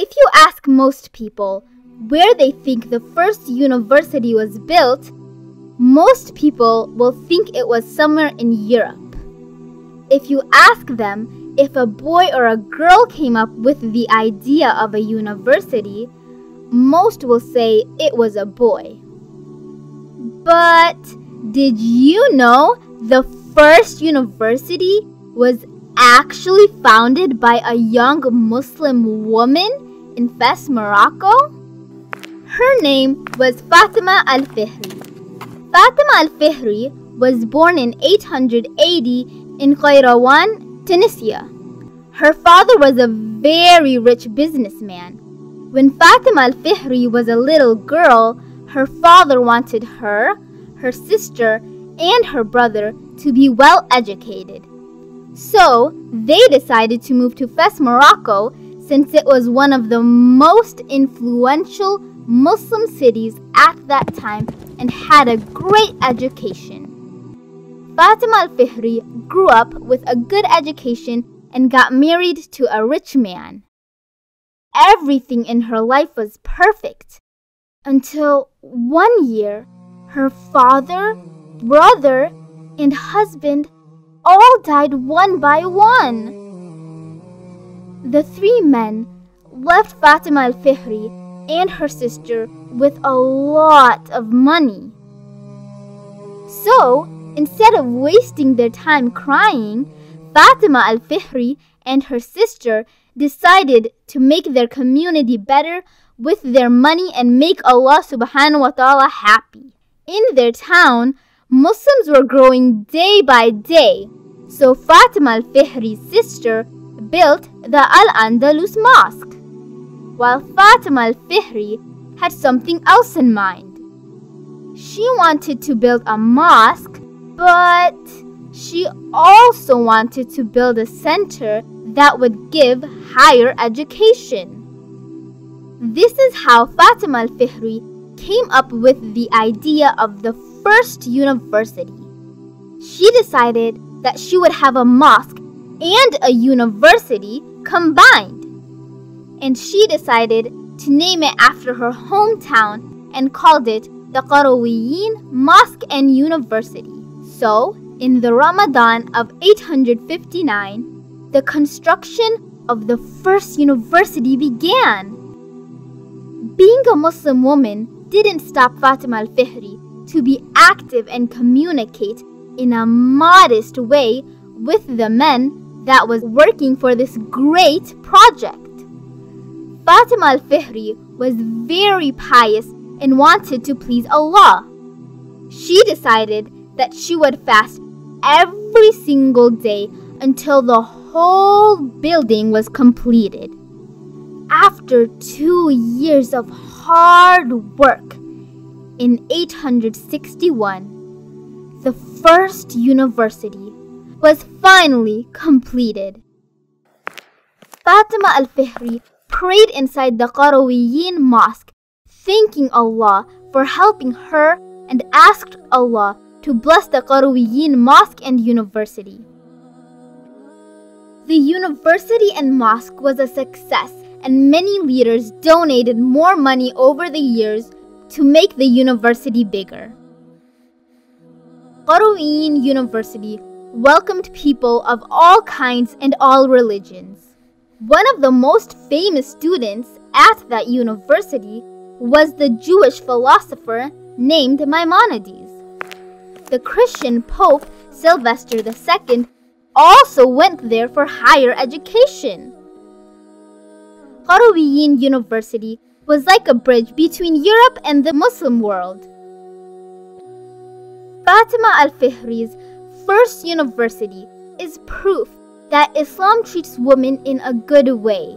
If you ask most people where they think the first university was built, most people will think it was somewhere in Europe. If you ask them if a boy or a girl came up with the idea of a university, most will say it was a boy. But did you know the first university was actually founded by a young Muslim woman in Fes, Morocco? Her name was Fatima al Fihri. Fatima al Fihri was born in 880 in Qayrawan, Tunisia. Her father was a very rich businessman. When Fatima al Fihri was a little girl, her father wanted her, her sister, and her brother to be well educated. So, they decided to move to Fes, Morocco, since it was one of the most influential Muslim cities at that time and had a great education. Fatima al Fihri grew up with a good education and got married to a rich man. Everything in her life was perfect until one year her father, brother, and husband all died one by one. The three men left Fatima al Fihri and her sister with a lot of money. So, instead of wasting their time crying, Fatima al Fihri and her sister decided to make their community better with their money and make Allah subhanahu wa ta'ala happy. In their town, Muslims were growing day by day, so Fatima al Fihri's sister built the Al Andalus Mosque, while Fatima al Fihri had something else in mind. She wanted to build a mosque, but she also wanted to build a center that would give higher education. This is how Fatima al Fihri came up with the idea of the first university. She decided that she would have a mosque and a university combined. And she decided to name it after her hometown and called it the Qarawiyyin Mosque and University. So, in the Ramadan of 859, the construction of the first university began. Being a Muslim woman didn't stop Fatima al Fihri to be active and communicate in a modest way with the men that was working for this great project. Fatima al Fihri was very pious and wanted to please Allah. She decided that she would fast every single day until the whole building was completed. After two years of hard work, in 861, the first university was finally completed. Fatima al-Fihri prayed inside the Qarawiyyin mosque, thanking Allah for helping her and asked Allah to bless the Qarawiyyin mosque and university. The university and mosque was a success and many leaders donated more money over the years to make the university bigger. Qarawiyyin University welcomed people of all kinds and all religions. One of the most famous students at that university was the Jewish philosopher named Maimonides. The Christian Pope Sylvester II also went there for higher education. Qarawiyyin University was like a bridge between Europe and the Muslim world. Fatima al Fihri's first university is proof that Islam treats women in a good way.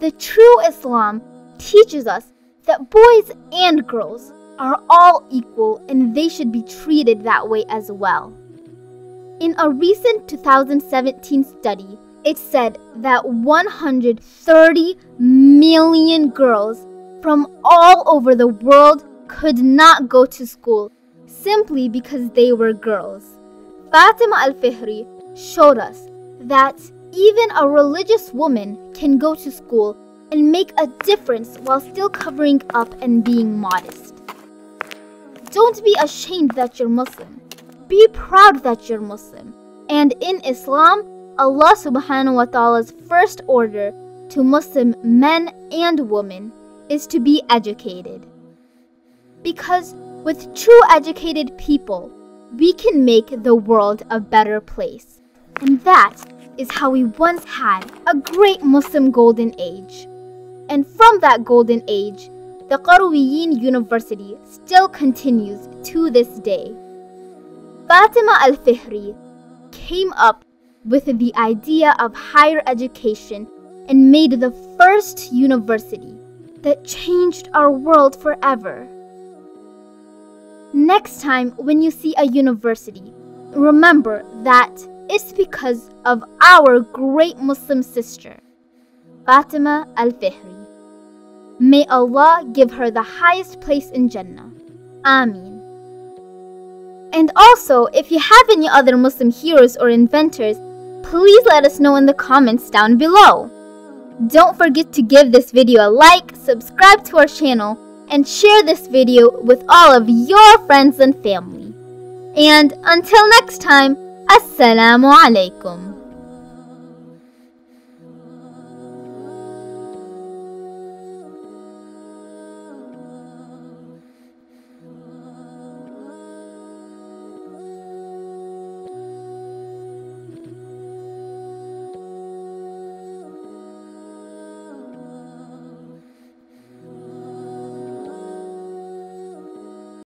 The true Islam teaches us that boys and girls are all equal and they should be treated that way as well. In a recent 2017 study, it said that 130 million girls from all over the world could not go to school simply because they were girls. Fatima al Fihri showed us that even a religious woman can go to school and make a difference while still covering up and being modest. Don't be ashamed that you're Muslim. Be proud that you're Muslim. And in Islam, Allah subhanahu wa ta'ala's first order to Muslim men and women is to be educated. Because with true educated people, we can make the world a better place. And that is how we once had a great Muslim golden age. And from that golden age, the Qarawiyyin University still continues to this day. Fatima al Fihri came up with the idea of higher education and made the first university that changed our world forever. Next time, when you see a university, remember that it's because of our great Muslim sister, Fatima al Fihri. May Allah give her the highest place in Jannah. Ameen. And also, if you have any other Muslim heroes or inventors, please let us know in the comments down below. Don't forget to give this video a like, subscribe to our channel, and share this video with all of your friends and family. And until next time, Assalamu alaikum.